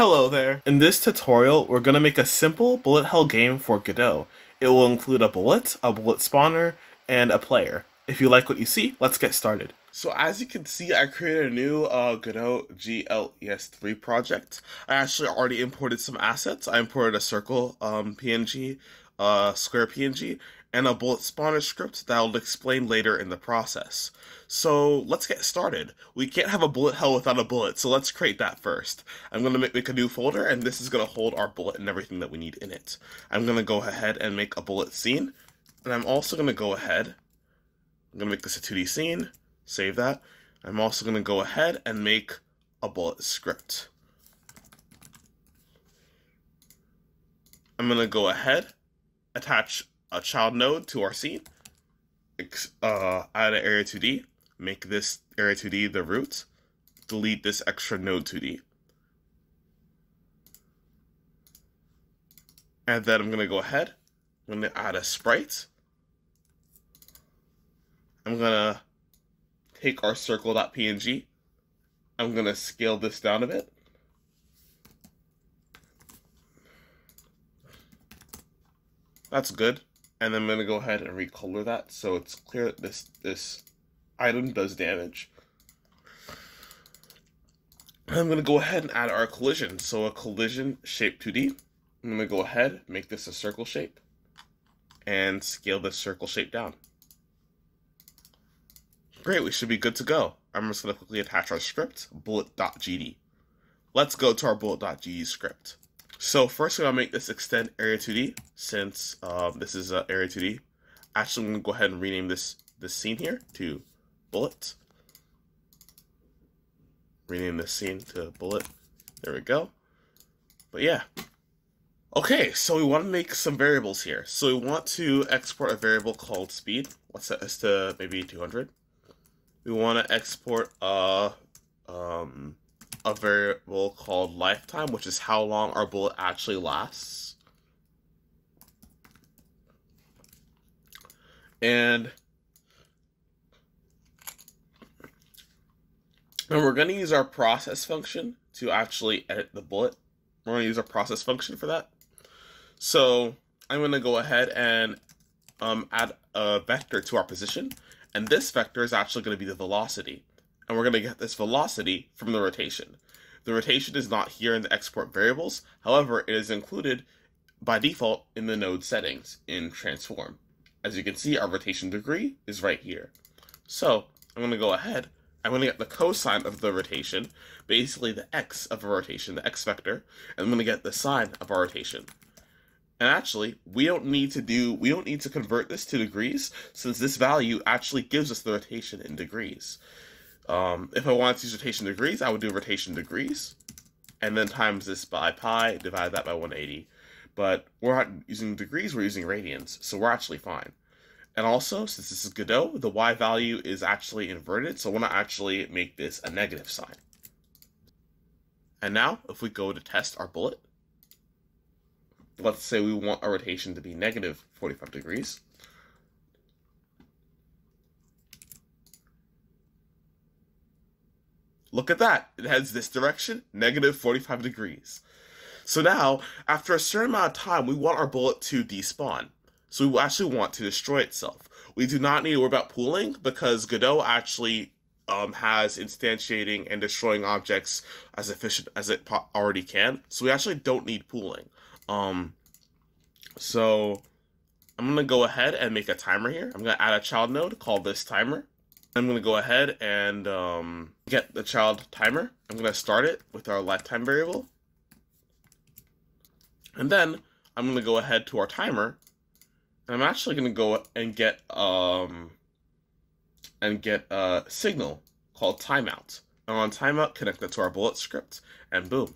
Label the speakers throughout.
Speaker 1: Hello there. In this tutorial, we're going to make a simple bullet hell game for Godot. It will include a bullet, a bullet spawner, and a player. If you like what you see, let's get started. So as you can see, I created a new uh, Godot GLES3 project. I actually already imported some assets. I imported a circle um, PNG, a square PNG, and a bullet spawner script that I'll explain later in the process. So let's get started. We can't have a bullet hell without a bullet, so let's create that first. I'm going to make, make a new folder, and this is going to hold our bullet and everything that we need in it. I'm going to go ahead and make a bullet scene, and I'm also going to go ahead, I'm going to make this a 2D scene, save that. I'm also going to go ahead and make a bullet script. I'm going to go ahead, attach a child node to our scene, uh, add an area 2D, make this area 2D the root, delete this extra node 2D. And then I'm going to go ahead, I'm going to add a sprite. I'm going to take our circle.png. I'm going to scale this down a bit. That's good and I'm gonna go ahead and recolor that so it's clear that this this item does damage. I'm gonna go ahead and add our collision. So a collision shape 2D. I'm gonna go ahead, make this a circle shape, and scale this circle shape down. Great, we should be good to go. I'm just gonna quickly attach our script, bullet.gd. Let's go to our bullet.gd script. So first we're gonna make this extend area 2D since um, this is uh, area 2D. Actually, I'm gonna go ahead and rename this this scene here to bullet. Rename this scene to bullet. There we go. But yeah. Okay, so we want to make some variables here. So we want to export a variable called speed. Let's set this to maybe 200. We want to export a um, a variable called lifetime, which is how long our bullet actually lasts. And and we're going to use our process function to actually edit the bullet. We're going to use our process function for that. So I'm going to go ahead and um, add a vector to our position. And this vector is actually going to be the velocity and we're going to get this velocity from the rotation. The rotation is not here in the export variables, however, it is included by default in the node settings in transform. As you can see, our rotation degree is right here. So I'm going to go ahead, I'm going to get the cosine of the rotation, basically the x of a rotation, the x vector, and I'm going to get the sine of our rotation. And actually, we don't need to do, we don't need to convert this to degrees, since this value actually gives us the rotation in degrees. Um, if I wanted to use rotation degrees, I would do rotation degrees, and then times this by pi, divide that by 180. But we're not using degrees, we're using radians, so we're actually fine. And also, since this is Godot, the y value is actually inverted, so I want to actually make this a negative sign. And now, if we go to test our bullet, let's say we want our rotation to be negative 45 degrees. Look at that. It heads this direction, negative 45 degrees. So now, after a certain amount of time, we want our bullet to despawn. So we actually want to destroy itself. We do not need to worry about pooling because Godot actually um, has instantiating and destroying objects as efficient as it already can. So we actually don't need pooling. Um, so I'm going to go ahead and make a timer here. I'm going to add a child node, call this timer. I'm going to go ahead and um, get the child timer. I'm going to start it with our lifetime variable. And then I'm going to go ahead to our timer. And I'm actually going to go and get um, and get a signal called timeout. And on timeout, connect that to our bullet script, and boom.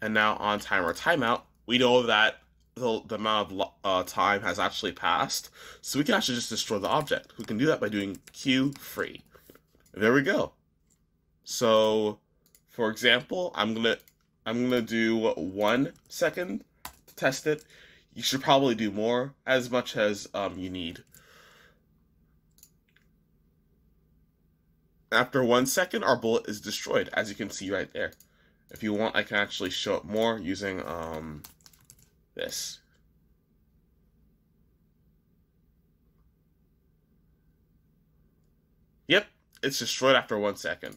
Speaker 1: And now on timer timeout, we know that the, the amount of uh, time has actually passed, so we can actually just destroy the object. We can do that by doing queue free. There we go. So, for example, I'm gonna I'm gonna do one second to test it. You should probably do more, as much as um, you need. After one second, our bullet is destroyed, as you can see right there. If you want, I can actually show it more using um, this. Yep, it's destroyed after one second.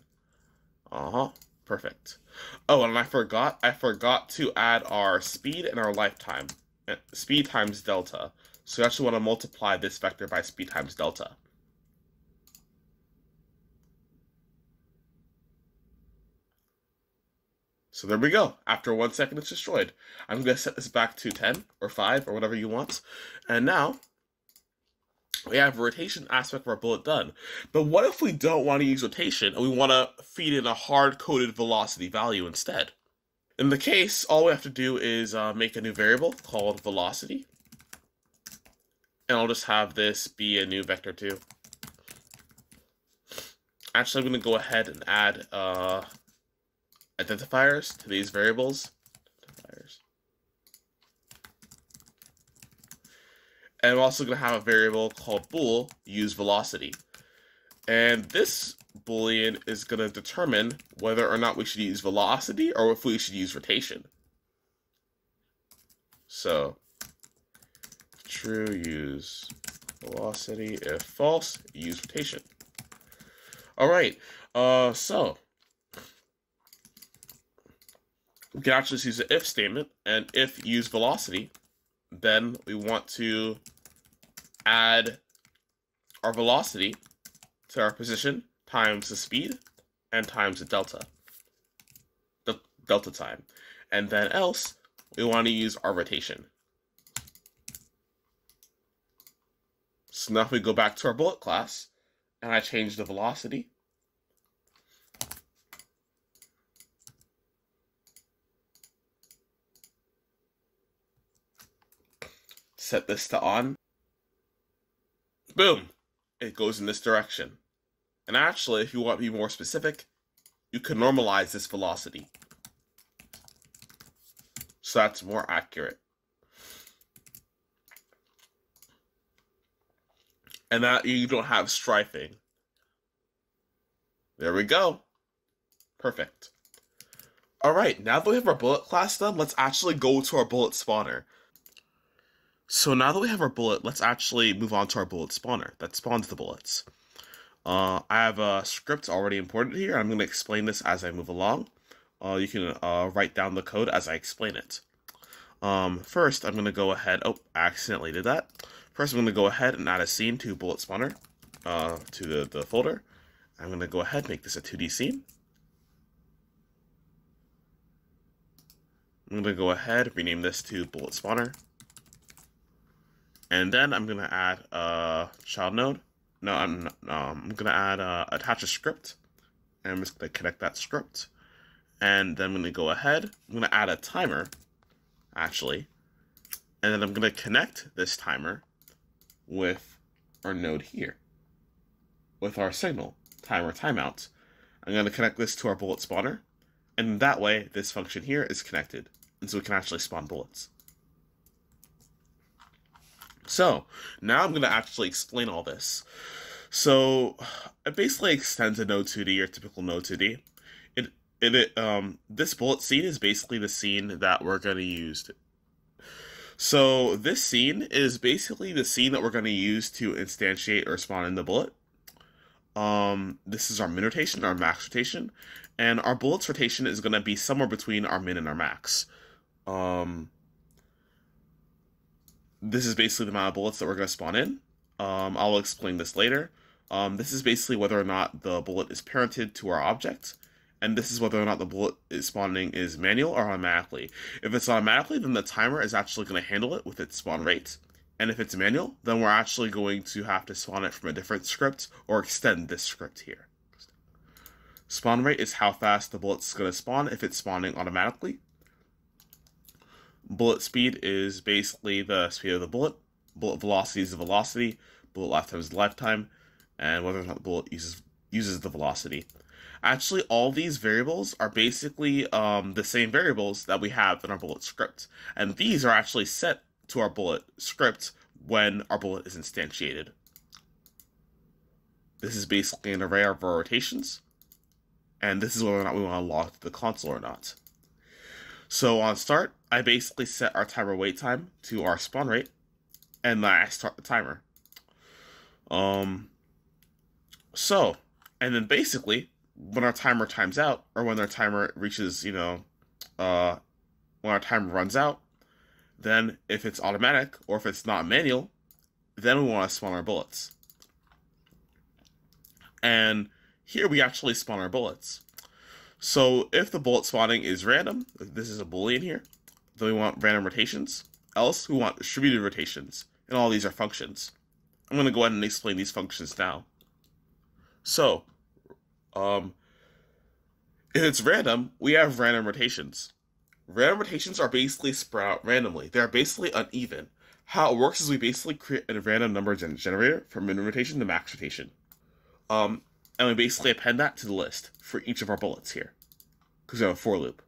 Speaker 1: Uh-huh, perfect. Oh, and I forgot, I forgot to add our speed and our lifetime. Eh, speed times delta. So you actually want to multiply this vector by speed times delta. So there we go. After one second, it's destroyed. I'm going to set this back to 10 or 5 or whatever you want. And now we have rotation aspect of our bullet done. But what if we don't want to use rotation and we want to feed in a hard-coded velocity value instead? In the case, all we have to do is uh, make a new variable called velocity. And I'll just have this be a new vector too. Actually, I'm going to go ahead and add uh, identifiers to these variables. And I'm also going to have a variable called bool use velocity. And this boolean is going to determine whether or not we should use velocity or if we should use rotation. So, true, use velocity. If false, use rotation. All right, uh, so we can actually use the if statement, and if use velocity, then we want to add our velocity to our position times the speed and times the delta, the delta time. And then else, we want to use our rotation. So now if we go back to our bullet class, and I change the velocity, set this to on, boom, it goes in this direction. And actually, if you want to be more specific, you can normalize this velocity. So that's more accurate. And that you don't have strafing. There we go. Perfect. Alright, now that we have our bullet class done, let's actually go to our bullet spawner. So now that we have our bullet, let's actually move on to our bullet spawner that spawns the bullets. Uh, I have a script already imported here. I'm going to explain this as I move along. Uh, you can uh, write down the code as I explain it. Um, first, I'm going to go ahead. Oh, I accidentally did that. First, I'm going to go ahead and add a scene to bullet spawner uh, to the, the folder. I'm going to go ahead and make this a 2D scene. I'm going to go ahead rename this to bullet spawner. And then I'm gonna add a child node. No, I'm um, I'm gonna add a, attach a script. And I'm just gonna connect that script. And then I'm gonna go ahead. I'm gonna add a timer, actually. And then I'm gonna connect this timer with our node here, with our signal timer timeout. I'm gonna connect this to our bullet spawner, and that way this function here is connected, and so we can actually spawn bullets. So now I'm going to actually explain all this. So it basically extends a Node 2D or typical Node 2D. It, it, it um this bullet scene is basically the scene that we're going to use. So this scene is basically the scene that we're going to use to instantiate or spawn in the bullet. Um, this is our min rotation, our max rotation, and our bullet's rotation is going to be somewhere between our min and our max. Um, this is basically the amount of bullets that we're going to spawn in. Um, I'll explain this later. Um, this is basically whether or not the bullet is parented to our object, and this is whether or not the bullet is spawning is manual or automatically. If it's automatically, then the timer is actually going to handle it with its spawn rate. And if it's manual, then we're actually going to have to spawn it from a different script or extend this script here. Spawn rate is how fast the bullet's going to spawn if it's spawning automatically bullet speed is basically the speed of the bullet. Bullet velocity is the velocity. Bullet lifetime is the lifetime, and whether or not the bullet uses uses the velocity. Actually, all these variables are basically um, the same variables that we have in our bullet script, and these are actually set to our bullet script when our bullet is instantiated. This is basically an array of our rotations, and this is whether or not we want to log to the console or not. So on start, I basically set our timer wait time to our spawn rate, and then I start the timer. Um, so, and then basically, when our timer times out, or when our timer reaches, you know, uh, when our timer runs out, then if it's automatic or if it's not manual, then we want to spawn our bullets. And here we actually spawn our bullets. So if the bullet spawning is random, this is a boolean here, then we want random rotations. Else, we want distributed rotations. And all these are functions. I'm going to go ahead and explain these functions now. So, um, if it's random, we have random rotations. Random rotations are basically spread out randomly. They are basically uneven. How it works is we basically create a random number generator from min rotation to max rotation. Um, and we basically append that to the list for each of our bullets here, because we have a for loop.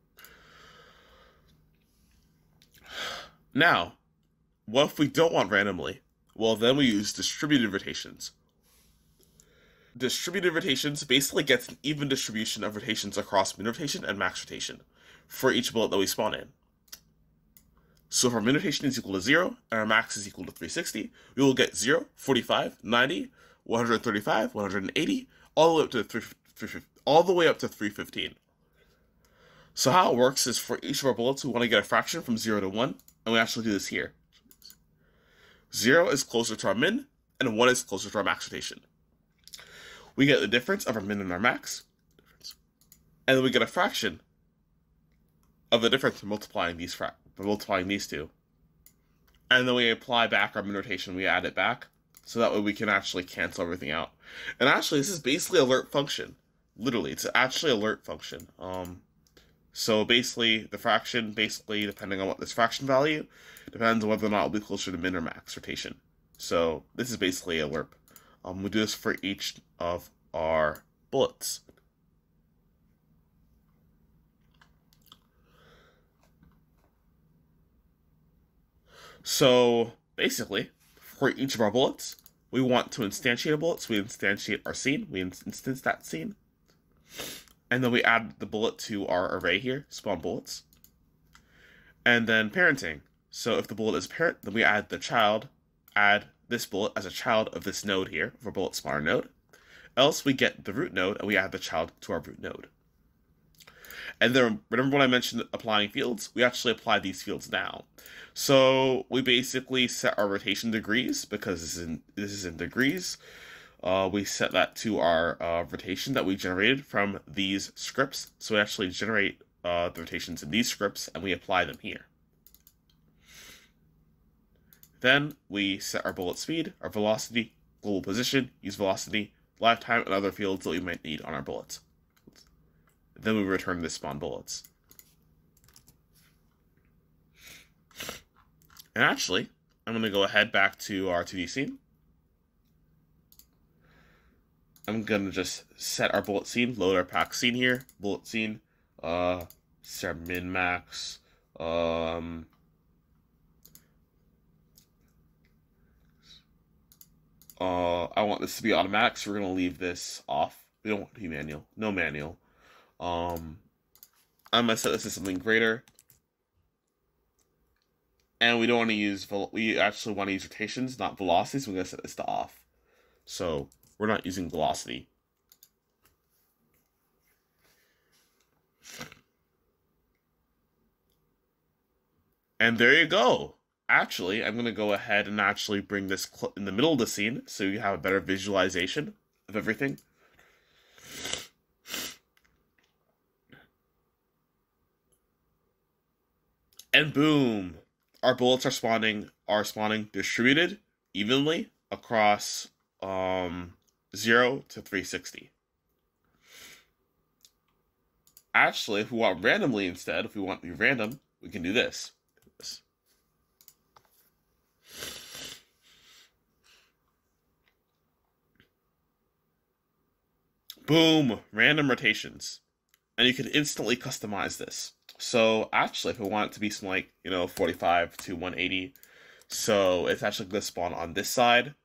Speaker 1: Now, what if we don't want randomly? Well, then we use distributed rotations. Distributed rotations basically gets an even distribution of rotations across min rotation and max rotation for each bullet that we spawn in. So if our min rotation is equal to 0 and our max is equal to 360, we will get 0, 45, 90, 135, 180, all the way up to 3, all the way up to 315. So how it works is for each of our bullets, we want to get a fraction from 0 to 1, and we actually do this here. 0 is closer to our min, and 1 is closer to our max rotation. We get the difference of our min and our max, and then we get a fraction of the difference multiplying these multiplying these two. And then we apply back our min rotation, we add it back, so that way we can actually cancel everything out. And actually, this is basically a lerp function. Literally, it's actually a lerp function. Um, so basically, the fraction, basically, depending on what this fraction value, depends on whether or not it'll be closer to min or max rotation. So this is basically a lerp. Um, we do this for each of our bullets. So basically, for each of our bullets, we want to instantiate a bullet, so we instantiate our scene, we instance that scene, and then we add the bullet to our array here, spawn bullets. And then parenting. So if the bullet is parent, then we add the child, add this bullet as a child of this node here, for bullet spawner node. Else we get the root node and we add the child to our root node. And then remember when I mentioned applying fields? We actually apply these fields now. So we basically set our rotation degrees because this is in, this is in degrees. Uh, we set that to our uh, rotation that we generated from these scripts. So we actually generate uh, the rotations in these scripts and we apply them here. Then we set our bullet speed, our velocity, global position, use velocity, lifetime, and other fields that we might need on our bullets. Then we return the spawn bullets. And actually, I'm going to go ahead back to our 2D scene. I'm to just set our bullet scene, load our pack scene here, bullet scene, uh, set min max, um, uh, I want this to be automatic, so we're to leave this off. We don't want to be manual. No manual. Um, I'm gonna set this to something greater. And we don't want to use, we actually want to use rotations, not velocities. We're to set this to off. So we're not using velocity. And there you go. Actually, I'm going to go ahead and actually bring this in the middle of the scene so you have a better visualization of everything. and boom, our bullets are spawning are spawning distributed evenly across um, 0 to 360. Actually, if we want randomly instead, if we want to be random, we can do this. this. Boom, random rotations. And you can instantly customize this. So actually, if we want it to be some like, you know, 45 to 180, so it's actually going to spawn on this side.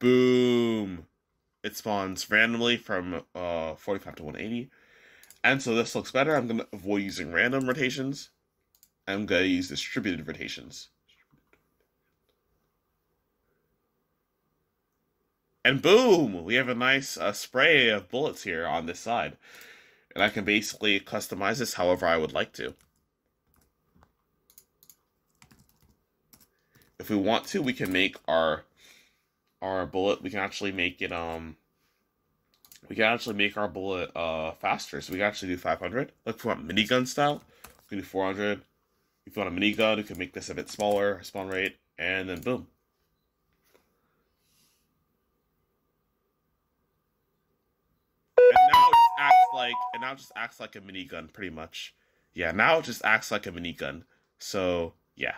Speaker 1: Boom. It spawns randomly from uh, 45 to 180. And so this looks better. I'm going to avoid using random rotations. I'm going to use distributed rotations. And boom! We have a nice uh, spray of bullets here on this side. And I can basically customize this however I would like to. If we want to, we can make our our bullet, we can actually make it, um, we can actually make our bullet, uh, faster. So we can actually do 500. Like if we want minigun style, we can do 400. If you want a minigun, we can make this a bit smaller, spawn rate, and then boom. And now it just acts like, and now just acts like a minigun, pretty much. Yeah, now it just acts like a minigun. So, yeah.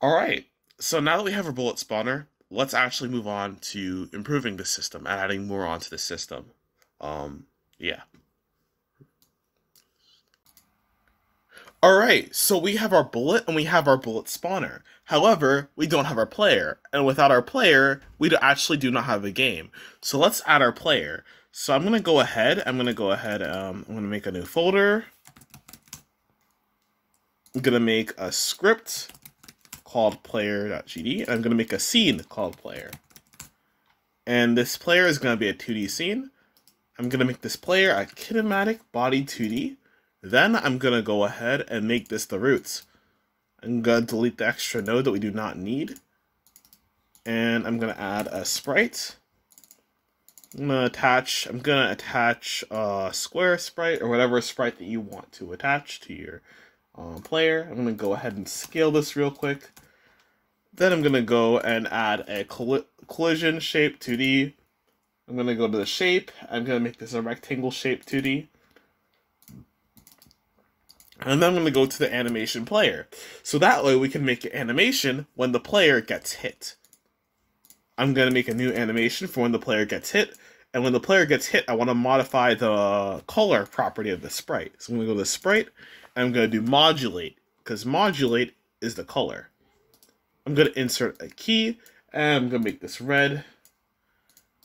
Speaker 1: All right. So now that we have our bullet spawner, let's actually move on to improving the system and adding more onto the system. Um, yeah. All right, so we have our bullet and we have our bullet spawner. However, we don't have our player, and without our player, we actually do not have a game. So let's add our player. So I'm gonna go ahead. I'm gonna go ahead. Um, I'm gonna make a new folder. I'm gonna make a script called player.gd, and I'm going to make a scene called player. And this player is going to be a 2D scene. I'm going to make this player a kinematic body 2D. Then I'm going to go ahead and make this the roots. I'm going to delete the extra node that we do not need. And I'm going to add a sprite. I'm going to attach, I'm going to attach a square sprite or whatever sprite that you want to attach to your um, player. I'm going to go ahead and scale this real quick. Then I'm going to go and add a coll collision shape 2D. I'm going to go to the shape. I'm going to make this a rectangle shape 2D. And then I'm going to go to the animation player. So that way we can make an animation when the player gets hit. I'm going to make a new animation for when the player gets hit. And when the player gets hit, I want to modify the color property of the sprite. So I'm going to go to the sprite, I'm going to do modulate, because modulate is the color. I'm going to insert a key, and I'm going to make this red.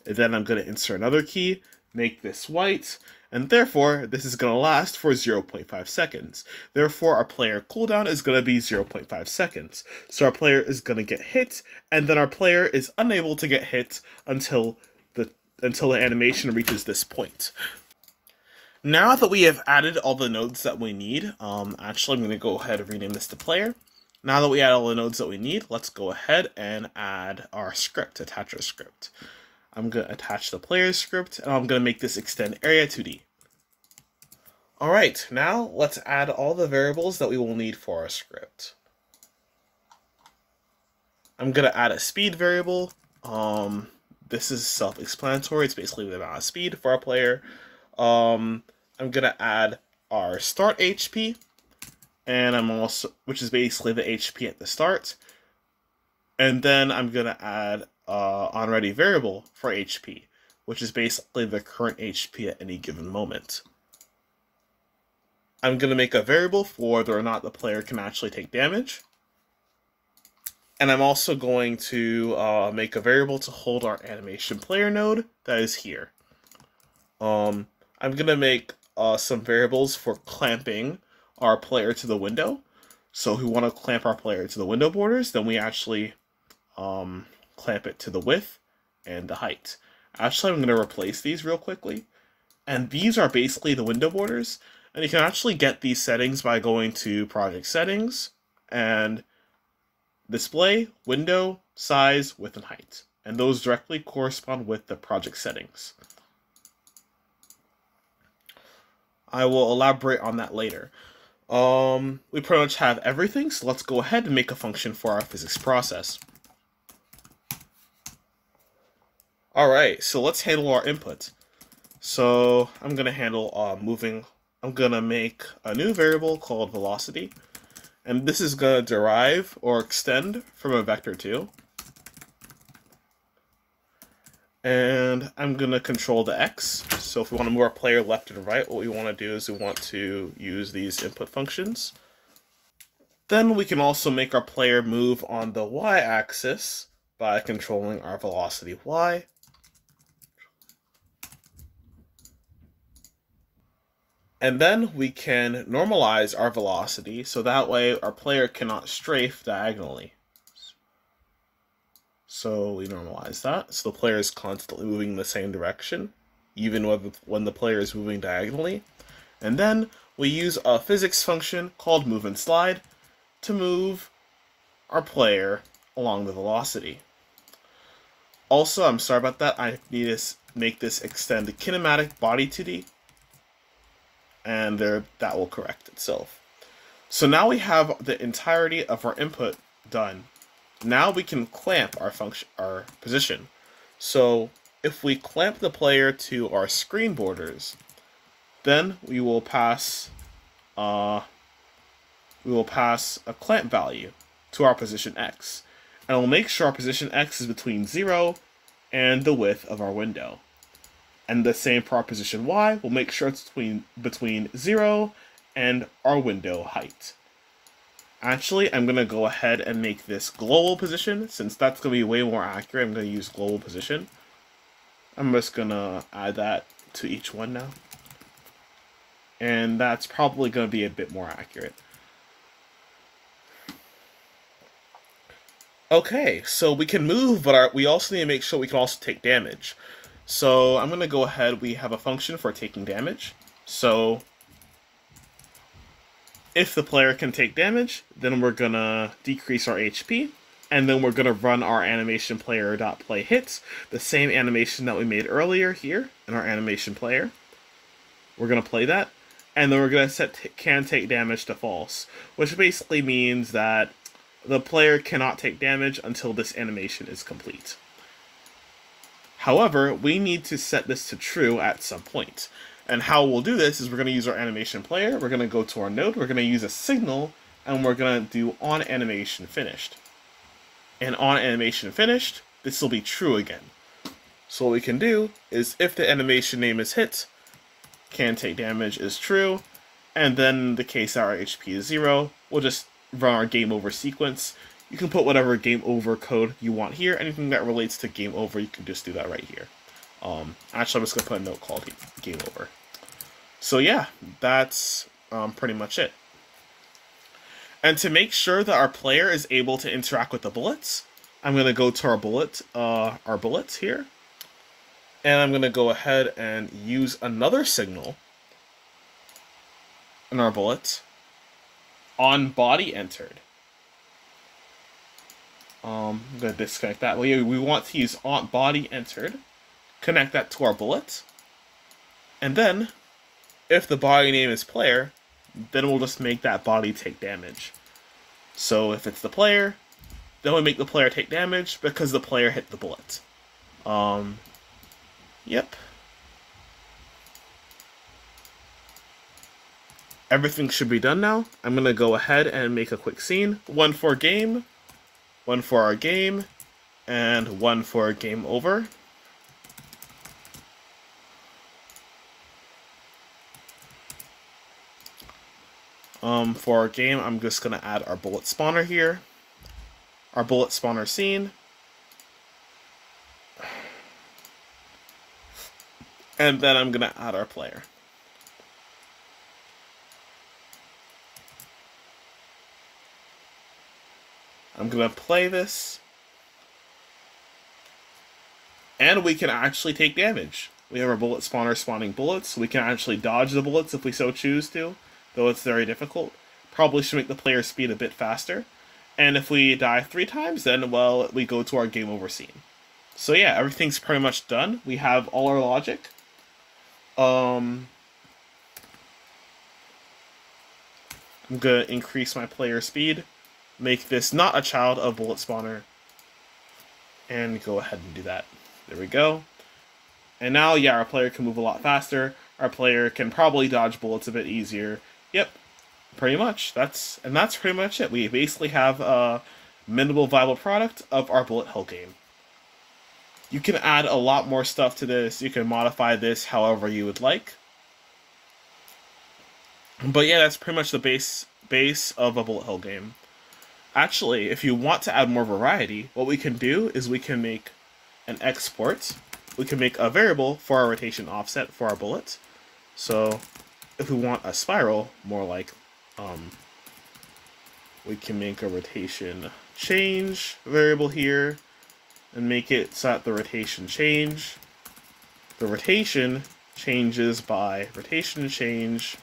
Speaker 1: And then I'm going to insert another key, make this white, and therefore this is going to last for 0.5 seconds. Therefore our player cooldown is going to be 0.5 seconds. So our player is going to get hit, and then our player is unable to get hit until the until the animation reaches this point. Now that we have added all the nodes that we need, um, actually I'm going to go ahead and rename this to player. Now that we add all the nodes that we need, let's go ahead and add our script, attach our script. I'm going to attach the player script, and I'm going to make this extend area 2D. Alright, now let's add all the variables that we will need for our script. I'm going to add a speed variable. Um, this is self-explanatory. It's basically the amount of speed for our player. Um, I'm to add our start HP and I'm also, which is basically the HP at the start. And then I'm going to add uh, onReady variable for HP, which is basically the current HP at any given moment. I'm going to make a variable for whether or not the player can actually take damage. And I'm also going to uh, make a variable to hold our animation player node that is here. Um, I'm going to make uh, some variables for clamping our player to the window. So if we want to clamp our player to the window borders, then we actually um, clamp it to the width and the height. Actually, I'm going to replace these real quickly. And these are basically the window borders. And you can actually get these settings by going to project settings and display, window, size, width, and height. And those directly correspond with the project settings. I will elaborate on that later. Um, we pretty much have everything, so let's go ahead and make a function for our physics process. Alright, so let's handle our input. So I'm going to handle uh, moving, I'm going to make a new variable called velocity. And this is going to derive or extend from a vector 2. And I'm going to control the X. So if we want to move our player left and right, what we want to do is we want to use these input functions. Then we can also make our player move on the Y-axis by controlling our velocity Y. And then we can normalize our velocity so that way our player cannot strafe diagonally. So we normalize that. So the player is constantly moving in the same direction, even when the player is moving diagonally. And then we use a physics function called move and slide to move our player along the velocity. Also, I'm sorry about that. I need to make this extend the kinematic body 2D, and there that will correct itself. So now we have the entirety of our input done. Now we can clamp our function, our position. So if we clamp the player to our screen borders, then we will pass, uh, we will pass a clamp value to our position x, and we'll make sure our position x is between zero and the width of our window. And the same for our position y, we'll make sure it's between between zero and our window height. Actually, I'm going to go ahead and make this global position, since that's going to be way more accurate. I'm going to use global position. I'm just going to add that to each one now. And that's probably going to be a bit more accurate. Okay, so we can move, but our, we also need to make sure we can also take damage. So I'm going to go ahead, we have a function for taking damage. So if the player can take damage, then we're gonna decrease our HP, and then we're gonna run our animation player dot play hits, the same animation that we made earlier here in our animation player. We're gonna play that, and then we're gonna set can take damage to false, which basically means that the player cannot take damage until this animation is complete. However, we need to set this to true at some point. And how we'll do this is we're going to use our animation player, we're going to go to our node, we're going to use a signal, and we're going to do on animation finished. And on animation finished, this will be true again. So what we can do is if the animation name is hit, can take damage is true, and then the case our HP is zero, we'll just run our game over sequence. You can put whatever game over code you want here. Anything that relates to game over, you can just do that right here. Um, actually, I'm just going to put a note called Game Over. So yeah, that's um, pretty much it. And to make sure that our player is able to interact with the bullets, I'm going to go to our bullet, uh, our bullets here. And I'm going to go ahead and use another signal in our bullet on body entered. Um, I'm going to disconnect that. We, we want to use on body entered connect that to our bullet. And then, if the body name is player, then we'll just make that body take damage. So if it's the player, then we make the player take damage because the player hit the bullet. Um, yep. Everything should be done now. I'm going to go ahead and make a quick scene. One for game, one for our game, and one for game over. Um, for our game, I'm just going to add our bullet spawner here. Our bullet spawner scene. And then I'm going to add our player. I'm going to play this. And we can actually take damage. We have our bullet spawner spawning bullets. We can actually dodge the bullets if we so choose to though it's very difficult. Probably should make the player speed a bit faster. And if we die three times, then, well, we go to our game over scene. So yeah, everything's pretty much done. We have all our logic. Um, I'm going to increase my player speed, make this not a child of bullet spawner, and go ahead and do that. There we go. And now, yeah, our player can move a lot faster. Our player can probably dodge bullets a bit easier Yep, pretty much. That's and that's pretty much it. We basically have a minimal viable product of our bullet hell game. You can add a lot more stuff to this. You can modify this however you would like. But yeah, that's pretty much the base base of a bullet hell game. Actually, if you want to add more variety, what we can do is we can make an export. We can make a variable for our rotation offset for our bullet. So if we want a spiral, more like um, we can make a rotation change variable here and make it so that the rotation change. The rotation changes by rotation change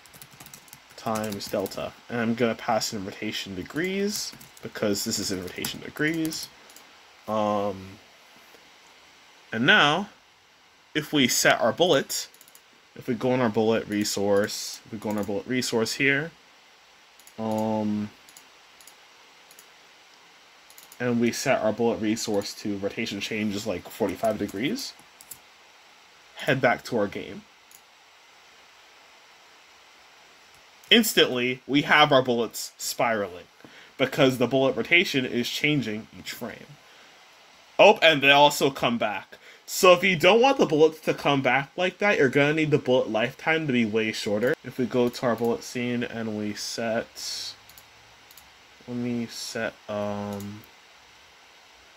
Speaker 1: times delta. And I'm going to pass in rotation degrees because this is in rotation degrees. Um, and now, if we set our bullet, if we go on our bullet resource, if we go on our bullet resource here, um, and we set our bullet resource to rotation changes like 45 degrees, head back to our game. Instantly, we have our bullets spiraling because the bullet rotation is changing each frame. Oh, and they also come back. So if you don't want the bullets to come back like that, you're gonna need the bullet lifetime to be way shorter. If we go to our bullet scene and we set, let me set, um,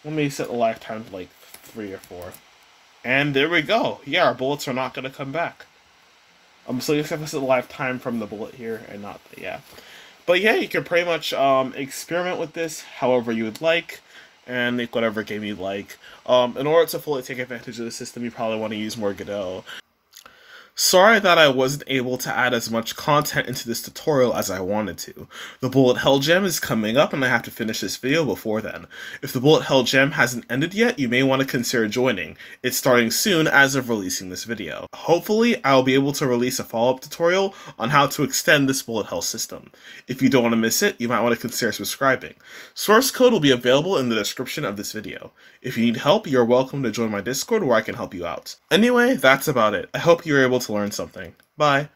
Speaker 1: let me set the lifetime to like three or four. And there we go. Yeah, our bullets are not gonna come back. Um, so you have to set the lifetime from the bullet here and not the, yeah. But yeah, you can pretty much um, experiment with this however you would like and make whatever game you like. Um, in order to fully take advantage of the system, you probably want to use more Godot. Sorry that I wasn't able to add as much content into this tutorial as I wanted to. The Bullet Hell Jam is coming up and I have to finish this video before then. If the Bullet Hell Jam hasn't ended yet, you may want to consider joining. It's starting soon as of releasing this video. Hopefully, I'll be able to release a follow-up tutorial on how to extend this Bullet Hell system. If you don't want to miss it, you might want to consider subscribing. Source code will be available in the description of this video. If you need help, you're welcome to join my Discord where I can help you out. Anyway, that's about it. I hope you were able to learn something. Bye.